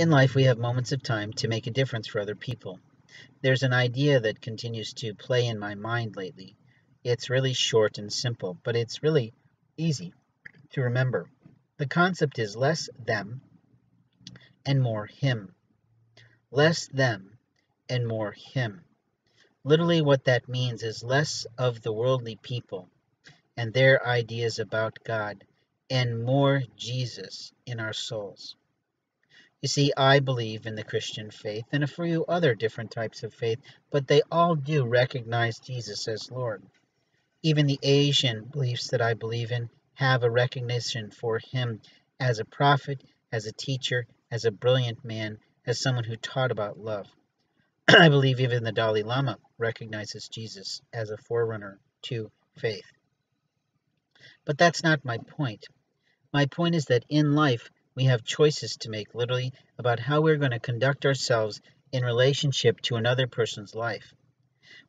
In life, we have moments of time to make a difference for other people. There's an idea that continues to play in my mind lately. It's really short and simple, but it's really easy to remember. The concept is less them and more him. Less them and more him. Literally, what that means is less of the worldly people and their ideas about God and more Jesus in our souls. You see, I believe in the Christian faith and a few other different types of faith, but they all do recognize Jesus as Lord. Even the Asian beliefs that I believe in have a recognition for him as a prophet, as a teacher, as a brilliant man, as someone who taught about love. I believe even the Dalai Lama recognizes Jesus as a forerunner to faith. But that's not my point. My point is that in life, we have choices to make, literally, about how we're going to conduct ourselves in relationship to another person's life.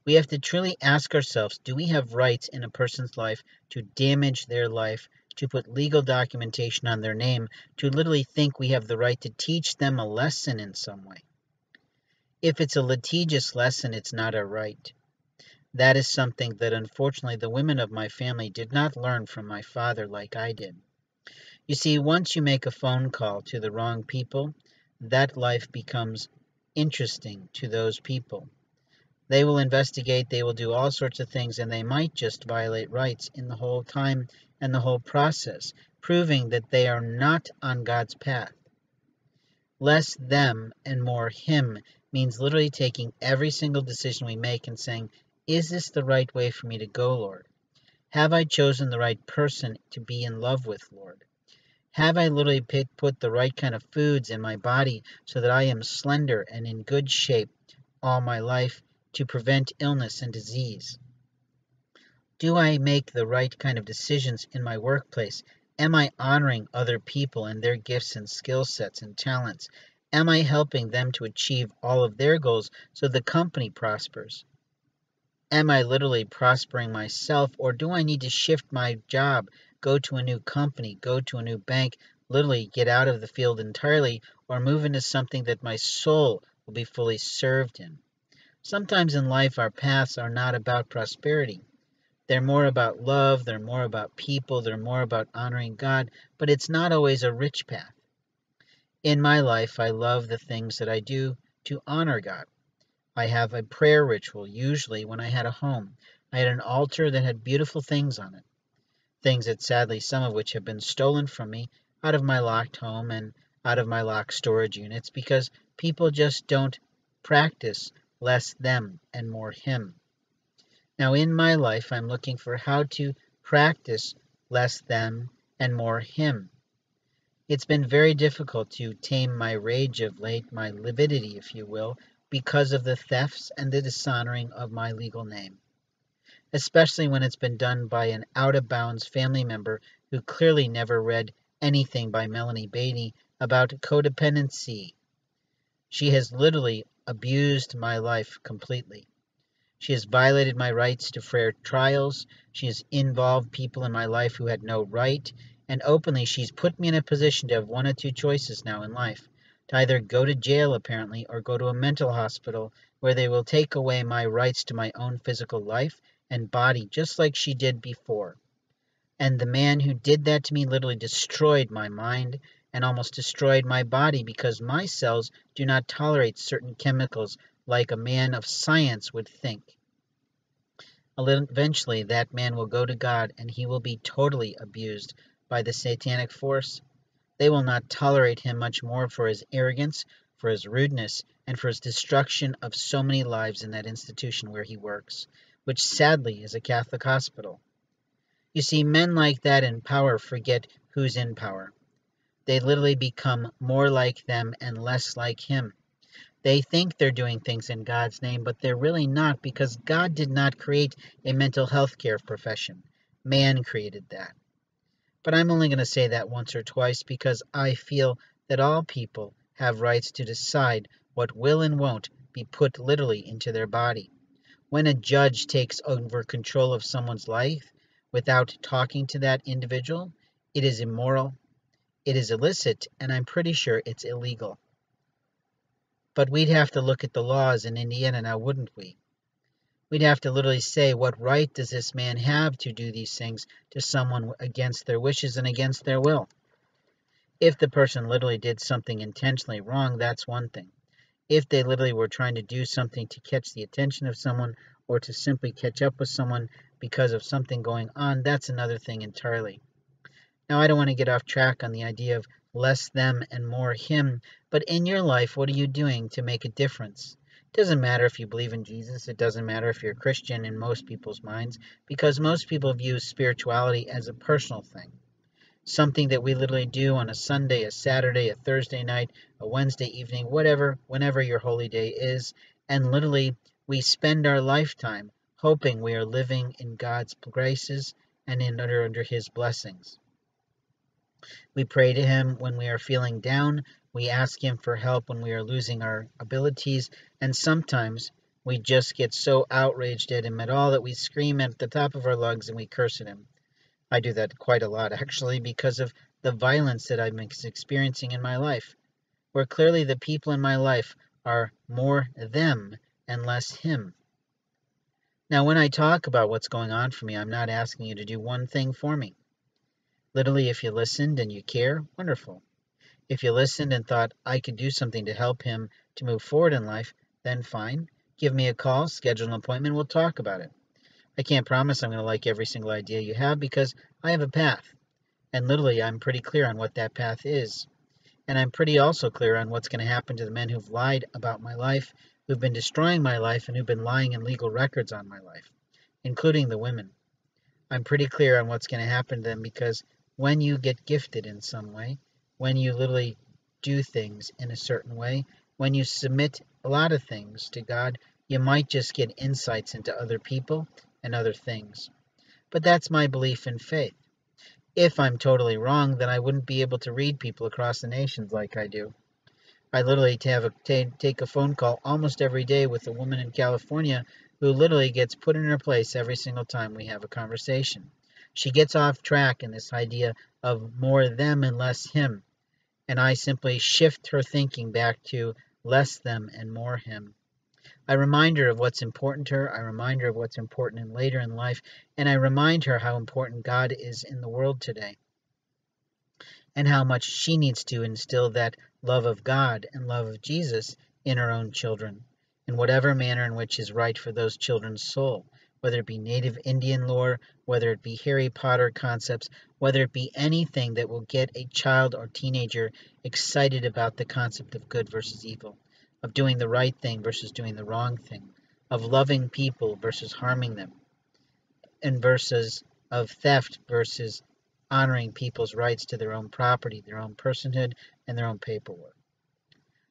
We have to truly ask ourselves do we have rights in a person's life to damage their life, to put legal documentation on their name, to literally think we have the right to teach them a lesson in some way? If it's a litigious lesson, it's not a right. That is something that unfortunately the women of my family did not learn from my father like I did. You see, once you make a phone call to the wrong people, that life becomes interesting to those people. They will investigate, they will do all sorts of things, and they might just violate rights in the whole time and the whole process, proving that they are not on God's path. Less them and more Him means literally taking every single decision we make and saying, Is this the right way for me to go, Lord? Have I chosen the right person to be in love with, Lord? Have I literally put the right kind of foods in my body so that I am slender and in good shape all my life to prevent illness and disease? Do I make the right kind of decisions in my workplace? Am I honoring other people and their gifts and skill sets and talents? Am I helping them to achieve all of their goals so the company prospers? Am I literally prospering myself, or do I need to shift my job go to a new company, go to a new bank, literally get out of the field entirely, or move into something that my soul will be fully served in. Sometimes in life, our paths are not about prosperity. They're more about love, they're more about people, they're more about honoring God, but it's not always a rich path. In my life, I love the things that I do to honor God. I have a prayer ritual, usually when I had a home. I had an altar that had beautiful things on it things that sadly some of which have been stolen from me out of my locked home and out of my locked storage units because people just don't practice less them and more him. Now, in my life, I'm looking for how to practice less them and more him. It's been very difficult to tame my rage of late, my lividity, if you will, because of the thefts and the dishonoring of my legal name especially when it's been done by an out of bounds family member who clearly never read anything by Melanie Beattie about codependency. She has literally abused my life completely. She has violated my rights to fair trials. She has involved people in my life who had no right. And openly, she's put me in a position to have one of two choices now in life to either go to jail, apparently, or go to a mental hospital where they will take away my rights to my own physical life and body just like she did before. And the man who did that to me literally destroyed my mind and almost destroyed my body because my cells do not tolerate certain chemicals like a man of science would think. Eventually, that man will go to God and he will be totally abused by the satanic force. They will not tolerate him much more for his arrogance, for his rudeness, and for his destruction of so many lives in that institution where he works which sadly is a Catholic hospital. You see, men like that in power forget who's in power. They literally become more like them and less like Him. They think they're doing things in God's name, but they're really not because God did not create a mental health care profession. Man created that. But I'm only going to say that once or twice because I feel that all people have rights to decide what will and won't be put literally into their body when a judge takes over control of someone's life without talking to that individual, it is immoral, it is illicit, and I'm pretty sure it's illegal. But we'd have to look at the laws in Indiana now, wouldn't we? We'd have to literally say, what right does this man have to do these things to someone against their wishes and against their will? If the person literally did something intentionally wrong, that's one thing. If they literally were trying to do something to catch the attention of someone or to simply catch up with someone because of something going on, that's another thing entirely. Now, I don't want to get off track on the idea of less them and more him, but in your life, what are you doing to make a difference? It doesn't matter if you believe in Jesus, it doesn't matter if you're a Christian in most people's minds, because most people view spirituality as a personal thing. Something that we literally do on a Sunday, a Saturday, a Thursday night, a Wednesday evening, whatever, whenever your holy day is, and literally we spend our lifetime hoping we are living in God's graces and in under, under His blessings. We pray to Him when we are feeling down. We ask Him for help when we are losing our abilities. And sometimes we just get so outraged at Him at all that we scream at the top of our lungs and we curse at Him. I do that quite a lot, actually, because of the violence that I'm experiencing in my life, where clearly the people in my life are more them and less Him. Now, when I talk about what's going on for me, I'm not asking you to do one thing for me. Literally, if you listened and you care, wonderful. If you listened and thought I could do something to help him to move forward in life, then fine. Give me a call, schedule an appointment, we'll talk about it. I can't promise I'm going to like every single idea you have because I have a path. And literally, I'm pretty clear on what that path is. And I'm pretty also clear on what's going to happen to the men who've lied about my life, who've been destroying my life, and who've been lying in legal records on my life, including the women. I'm pretty clear on what's going to happen to them because when you get gifted in some way, when you literally do things in a certain way, when you submit a lot of things to God, you might just get insights into other people and other things. But that's my belief in faith. If I'm totally wrong, then I wouldn't be able to read people across the nations like I do. I literally have a, take a phone call almost every day with a woman in California who literally gets put in her place every single time we have a conversation. She gets off track in this idea of more them and less him, and I simply shift her thinking back to less them and more him. I remind her of what's important to her, I remind her of what's important in later in life, and I remind her how important God is in the world today. And how much she needs to instill that love of God and love of Jesus in her own children, in whatever manner in which is right for those children's soul whether it be native Indian lore, whether it be Harry Potter concepts, whether it be anything that will get a child or teenager excited about the concept of good versus evil, of doing the right thing versus doing the wrong thing, of loving people versus harming them, and versus of theft versus honoring people's rights to their own property, their own personhood, and their own paperwork.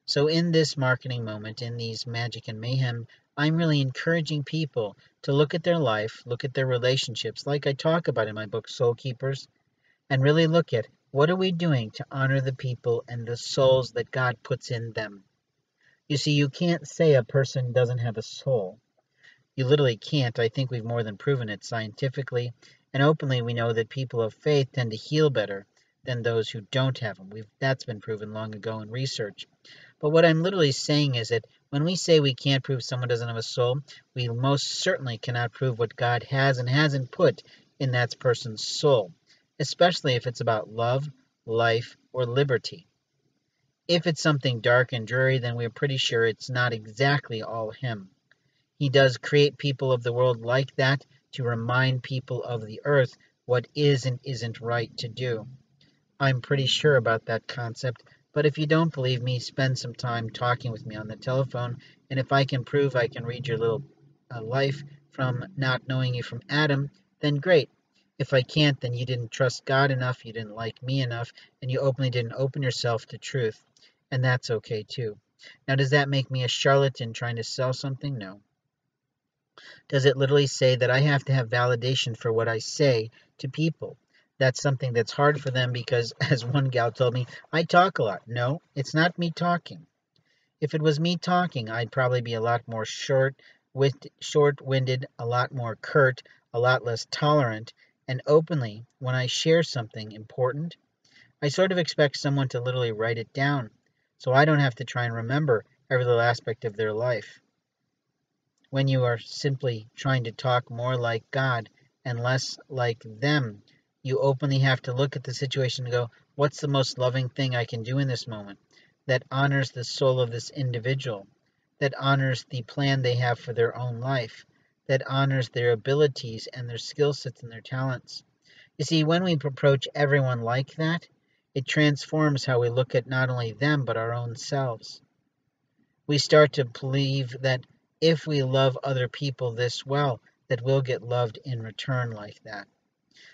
So, in this marketing moment, in these magic and mayhem I'm really encouraging people to look at their life, look at their relationships, like I talk about in my book, Soul Keepers, and really look at what are we doing to honor the people and the souls that God puts in them. You see, you can't say a person doesn't have a soul. You literally can't. I think we've more than proven it scientifically and openly. We know that people of faith tend to heal better than those who don't have them. We've, that's been proven long ago in research. But what I'm literally saying is that when we say we can't prove someone doesn't have a soul, we most certainly cannot prove what God has and hasn't put in that person's soul, especially if it's about love, life, or liberty. If it's something dark and dreary, then we're pretty sure it's not exactly all Him. He does create people of the world like that to remind people of the earth what is and isn't right to do. I'm pretty sure about that concept but if you don't believe me, spend some time talking with me on the telephone, and if I can prove I can read your little uh, life from not knowing you from Adam, then great. If I can't, then you didn't trust God enough, you didn't like me enough, and you openly didn't open yourself to truth. And that's okay too. Now, does that make me a charlatan trying to sell something? No. Does it literally say that I have to have validation for what I say to people? that's something that's hard for them because, as one gal told me, I talk a lot. No, it's not me talking. If it was me talking, I'd probably be a lot more short, with short-winded, a lot more curt, a lot less tolerant, and openly, when I share something important, I sort of expect someone to literally write it down, so I don't have to try and remember every little aspect of their life. When you are simply trying to talk more like God and less like them, you openly have to look at the situation and go, what's the most loving thing I can do in this moment that honors the soul of this individual, that honors the plan they have for their own life, that honors their abilities and their skill sets and their talents. You see, when we approach everyone like that, it transforms how we look at not only them but our own selves. We start to believe that if we love other people this well, that we'll get loved in return like that.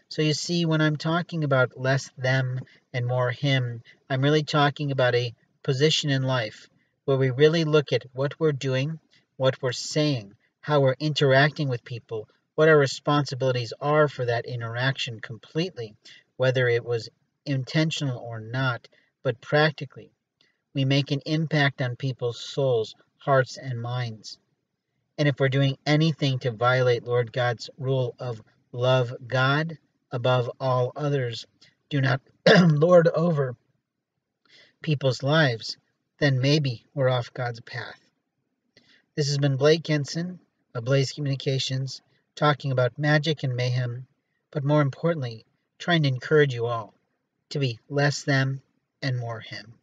So you see, when I'm talking about less them and more him, I'm really talking about a position in life where we really look at what we're doing, what we're saying, how we're interacting with people, what our responsibilities are for that interaction completely, whether it was intentional or not, but practically. We make an impact on people's souls, hearts, and minds. And if we're doing anything to violate Lord God's rule of love God above all others, do not lord over people's lives, then maybe we're off God's path. This has been Blake Ensign of Blaze Communications talking about magic and mayhem, but more importantly, trying to encourage you all to be less them and more him.